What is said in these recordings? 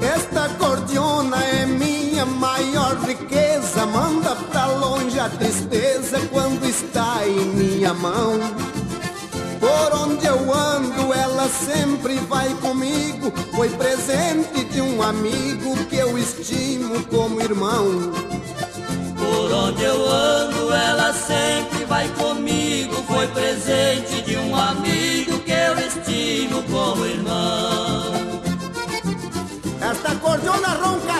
Esta cordiona é minha maior riqueza. Manda pra longe a tristeza quando está em minha mão. Por onde eu ando, ela sempre vai comigo. Foi presente de um amigo que eu estimo como irmão. Por onde eu ando, ela sempre vai comigo. Foi presente de um amigo que eu estimo como irmão. Esta presente do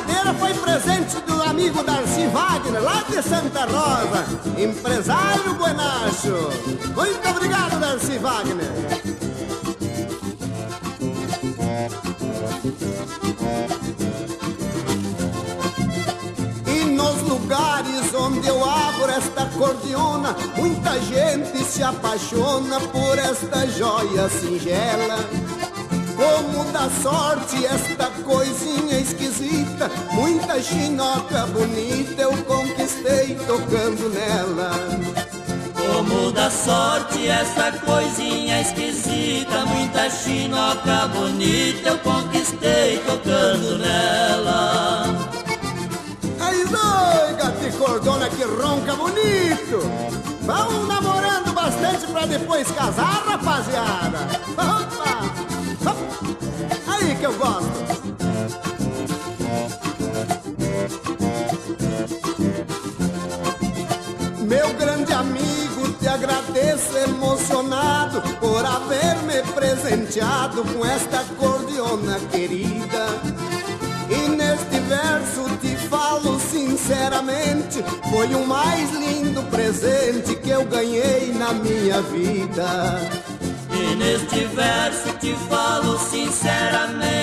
amigo Darcy Wagner, lá de Santa Rosa, empresário Buenacho. Muito obrigado, Darcy Wagner. E nos lugares onde eu abro esta cordiona, muita gente se apaixona por esta joia singela. Como da sorte esta coisinha esquisita, muita chinoca bonita eu conquistei tocando nela. Como da sorte essa coisinha esquisita, muita chinoca bonita eu conquistei tocando nela. Aí doi, gati cordona que ronca bonito. Vão namorando bastante pra depois casar, rapaziada. Opa! Que eu gosto. Meu grande amigo, te agradeço emocionado por haver me presenteado com esta cordiona querida. E neste verso te falo sinceramente, foi o mais lindo presente que eu ganhei na minha vida. E neste verso te falo sinceramente,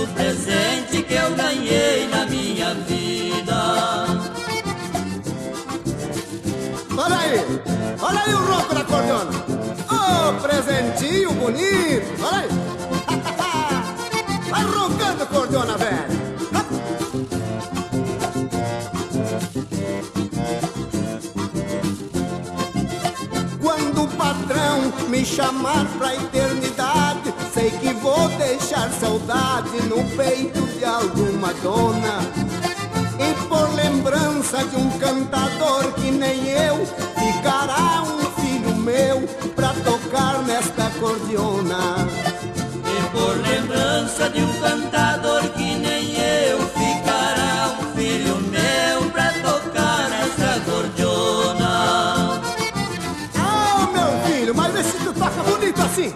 lindo presente que eu ganhei na minha vida. Olha aí, olha aí o ronco da cordiona. Ô, presentinho bonito, olha aí. Vai roncando, cordiona velha. Quando o patrão me chamar pra eternidade, sei que vou deixar saudade no peito de alguma dona. E por lembrança de um cantador que nem eu, ficará um filho meu pra tocar nesta cordiona. E por lembrança de um cantador que nem eu, ficará um filho meu pra tocar essa cordiona. Ah, meu filho, mas esse tu toca bonito assim.